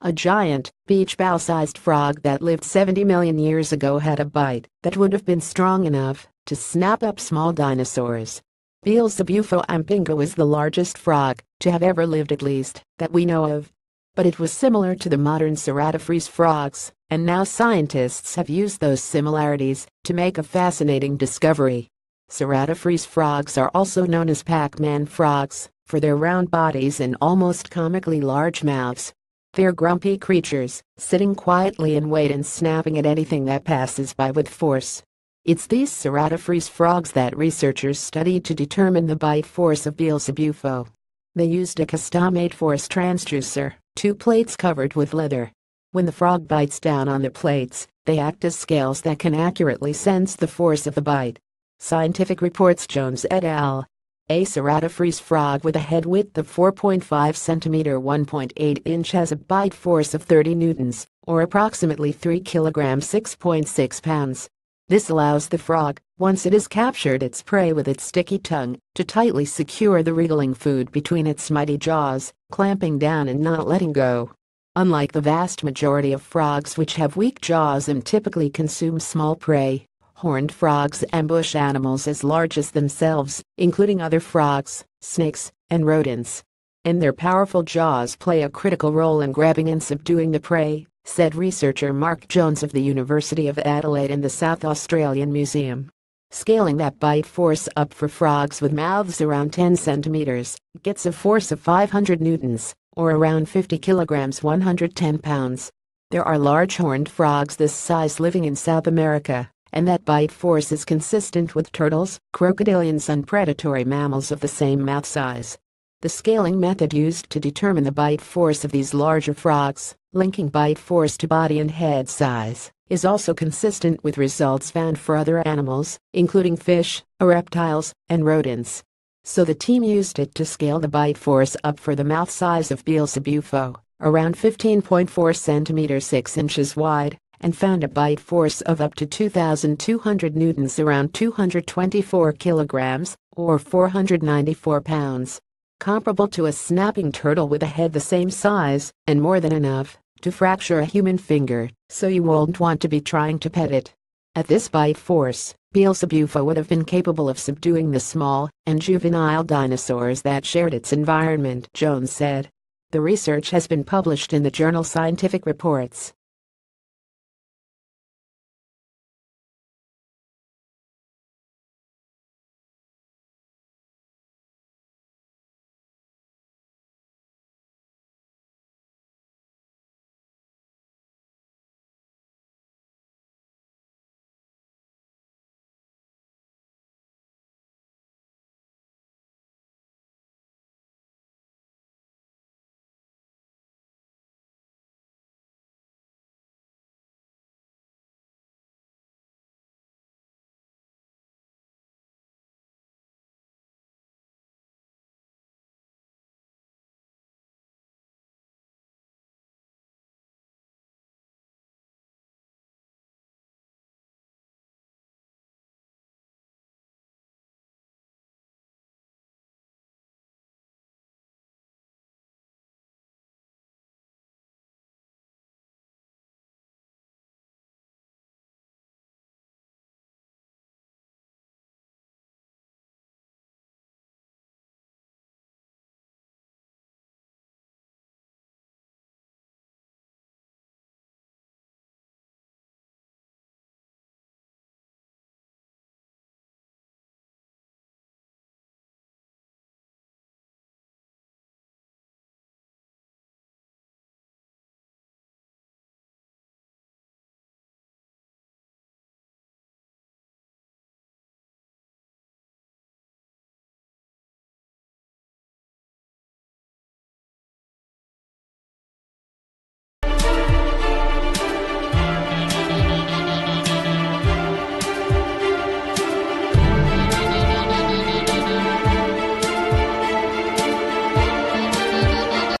A giant, beach bow-sized frog that lived 70 million years ago had a bite that would have been strong enough to snap up small dinosaurs. Beelzebufo ampinga was the largest frog to have ever lived at least that we know of. But it was similar to the modern ceratophrys frogs, and now scientists have used those similarities to make a fascinating discovery. Ceratophrys frogs are also known as Pac-Man frogs for their round bodies and almost comically large mouths. They're grumpy creatures, sitting quietly in wait and snapping at anything that passes by with force. It's these ceratophrys frogs that researchers studied to determine the bite force of Beelzebufo. They used a custom-made force transducer, two plates covered with leather. When the frog bites down on the plates, they act as scales that can accurately sense the force of the bite. Scientific Reports Jones et al. A ceratophrys frog with a head width of 4.5 cm 1.8 inch has a bite force of 30 newtons, or approximately 3 kg 6.6 pounds. This allows the frog, once it has captured its prey with its sticky tongue, to tightly secure the wriggling food between its mighty jaws, clamping down and not letting go. Unlike the vast majority of frogs which have weak jaws and typically consume small prey, Horned frogs ambush animals as large as themselves, including other frogs, snakes, and rodents. And their powerful jaws play a critical role in grabbing and subduing the prey, said researcher Mark Jones of the University of Adelaide and the South Australian Museum. Scaling that bite force up for frogs with mouths around 10 centimeters gets a force of 500 newtons, or around 50 kilograms 110 pounds. There are large horned frogs this size living in South America, and that bite force is consistent with turtles, crocodilians and predatory mammals of the same mouth size. The scaling method used to determine the bite force of these larger frogs, linking bite force to body and head size, is also consistent with results found for other animals, including fish, reptiles, and rodents. So the team used it to scale the bite force up for the mouth size of Beelzebufo, around 15.4 centimeters 6 inches wide, and found a bite force of up to 2,200 newtons around 224 kilograms, or 494 pounds. Comparable to a snapping turtle with a head the same size, and more than enough, to fracture a human finger, so you won't want to be trying to pet it. At this bite force, Beelzebufo would have been capable of subduing the small and juvenile dinosaurs that shared its environment, Jones said. The research has been published in the journal Scientific Reports.